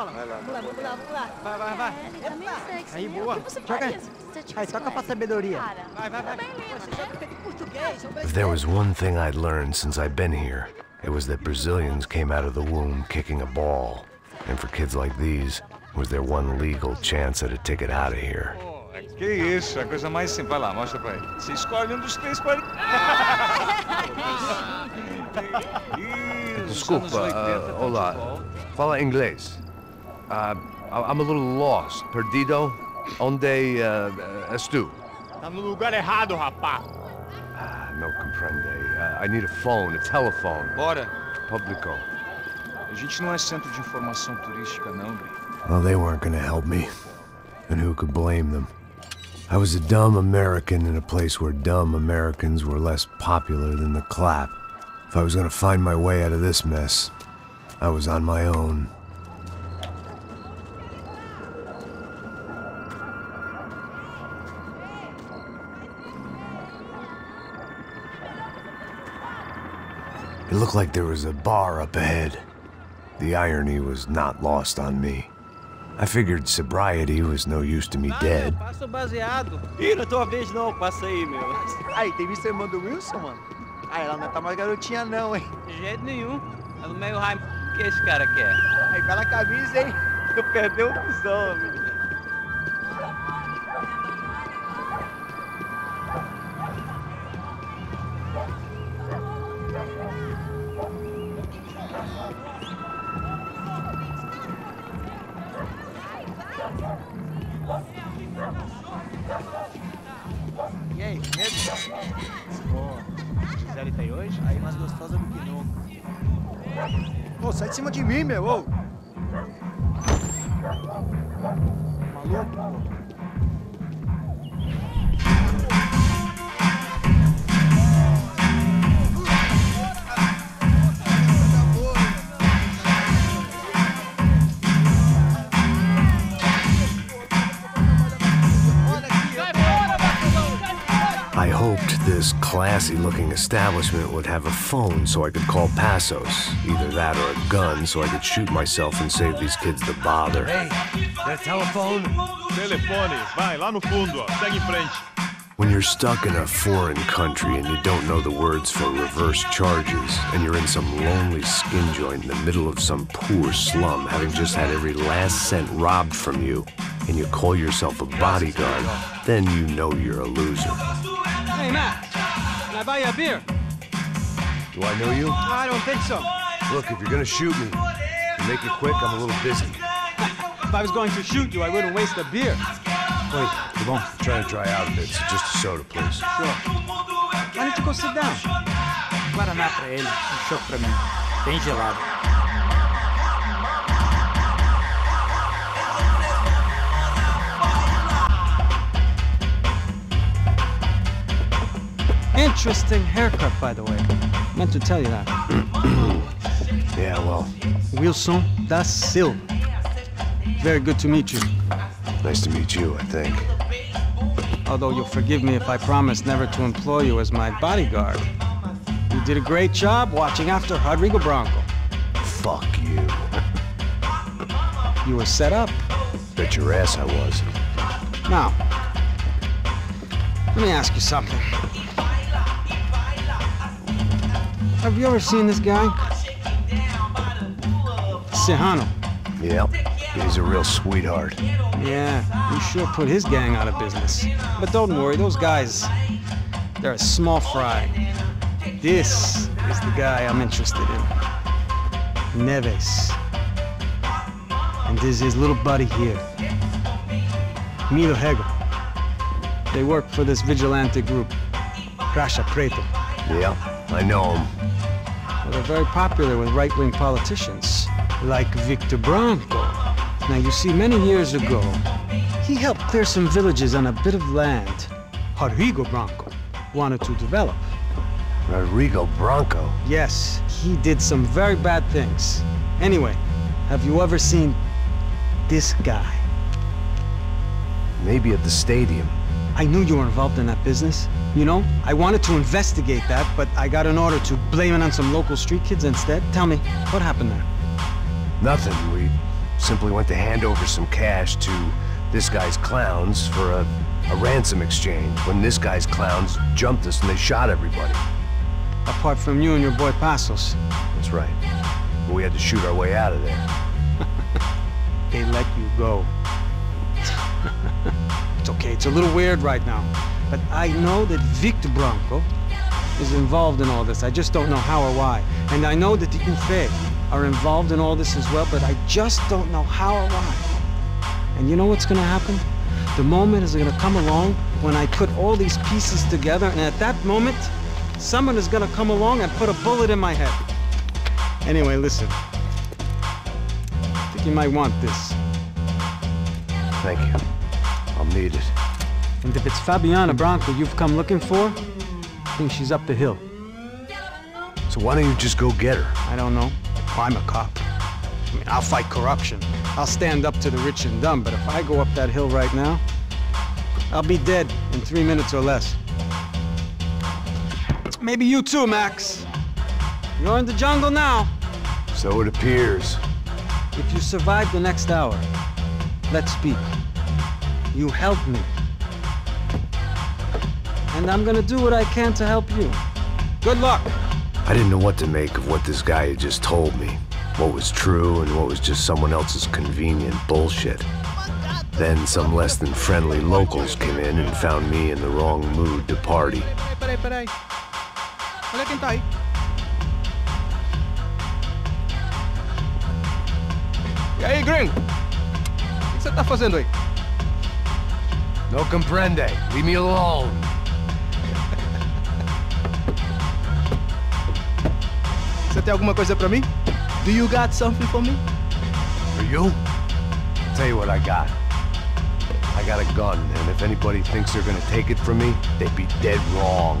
Fala. Vai lá. Vamos lá, vamos lá, vamos lá. Vai, vai, vai. É, ele também é sexy, Aí, boa. O que você Joga aí. se você tivesse Aí, toca pra sabedoria. Vai, vai, vai. também lembra, né? Português, o If there was one thing I'd learned since I'd been here, it was that Brazilians came out of the womb kicking a ball. And for kids like these, was their one legal chance at a ticket out of here. Que isso, é a coisa mais simples. Vai lá, mostra pra ele. Você escolhe um dos três para... Desculpa, uh, olá. Fala inglês. Uh, I- I'm a little lost. Perdido? Onde uh, estu? Tá no lugar errado, rapá. Ah, no comprende. Uh, I need a phone, a telephone. Bora. Publico. A gente não é centro de informação turística, não, Gri. Well, they weren't gonna help me. And who could blame them? I was a dumb American in a place where dumb Americans were less popular than the clap. If I was gonna find my way out of this mess, I was on my own. It looked like there was a bar up ahead. The irony was not lost on me. I figured sobriety was no use to me dead. Passo baseado. Ih, não tua vez não, passa aí, meu. Aí, tem visto a irmã do Wilson, mano? Ah, ela não tá mais garotinha não, hein? De jeito nenhum. É meio raio. O que esse cara quer? Aí, bela camisa, hein? Tu perdeu o fusão, amigo. E aí, medo? Ô, Gisele tem hoje? Aí, mais gostosa do que nunca. Ô, sai de cima de mim, meu, ô! Maluco, pô. This classy looking establishment would have a phone so I could call Passos. Either that or a gun so I could shoot myself and save these kids the bother. Hey, that telephone? Telefone, vai lá no fundo. Segue em frente. When you're stuck in a foreign country and you don't know the words for reverse charges, and you're in some lonely skin joint in the middle of some poor slum, having just had every last cent robbed from you, and you call yourself a bodyguard, then you know you're a loser. Hey, Max. Can I buy you a beer? Do I know you? I don't think so. Look, if you're gonna shoot me, make it quick, I'm a little busy. If I was going to shoot you, I wouldn't waste a beer. Wait, come on. I'm trying to dry out a bit, so just a soda, please. Sure. Why don't you go sit down? Guaraná pra ele, um choque pra mim. Bem gelado. Interesting haircut, by the way. Meant to tell you that. Yeah, well, Wilson da Silva. Very good to meet you. nice to meet you, I think. Although you'll forgive me if I promise never to employ you as my bodyguard. You did a great job watching after Rodrigo Branco. Fuck you. You were set up. Bet your ass I was. Now, let me ask you something. Have you ever seen this guy? Serrano. Yep, he's a real sweetheart. Yeah, he sure put his gang out of business. But don't worry, those guys, they're a small fry. This is the guy I'm interested in. Neves. And this is his little buddy here. Milo Rego. They work for this vigilante group, Cracha Preto. Yep, I know him. Well, they're very popular with right-wing politicians, like Victor Branco. Now, you see, many years ago, he helped clear some villages on a bit of land Rodrigo Branco wanted to develop. Rodrigo Branco. Yes, he did some very bad things. Anyway, have you ever seen this guy? Maybe at the stadium. I knew you were involved in that business. You know, I wanted to investigate that, but I got an order to blame it on some local street kids instead. Tell me, what happened there? Nothing. We simply went to hand over some cash to this guy's clowns for a, a ransom exchange when this guy's clowns jumped us and they shot everybody. Apart from you and your boy Passos. That's right. But we had to shoot our way out of there. They let you go. it's okay, it's a little weird right now. But I know that Victor Branco is involved in all this. I just don't know how or why. And I know that the UFE are involved in all this as well, but I just don't know how or why. And you know what's gonna happen? The moment is gonna come along when I put all these pieces together, and at that moment, someone is gonna come along and put a bullet in my head. Anyway, listen. I think you might want this. Thank you. I'll need it. And if it's Fabiana Branco you've come looking for, I think she's up the hill. So why don't you just go get her? I don't know. I'm a cop. I mean, I'll fight corruption. I'll stand up to the rich and dumb, but if I go up that hill right now, I'll be dead in three minutes or less. Maybe you too, Max. You're in the jungle now. So it appears. If you survive the next hour, let's speak. You help me. And I'm gonna do what I can to help you. Good luck. I didn't know what to make of what this guy had just told me. What was true and what was just someone else's convenient bullshit. Then some less than friendly locals came in and found me in the wrong mood to party. E aí, gringo? O que você tá fazendo aí? No comprende. Leave me alone. Você tem alguma coisa pra mim? Do you got something for me? For you? Tell you what I got. I got a gun, and if anybody thinks they're gonna take it from me, they'd be dead wrong.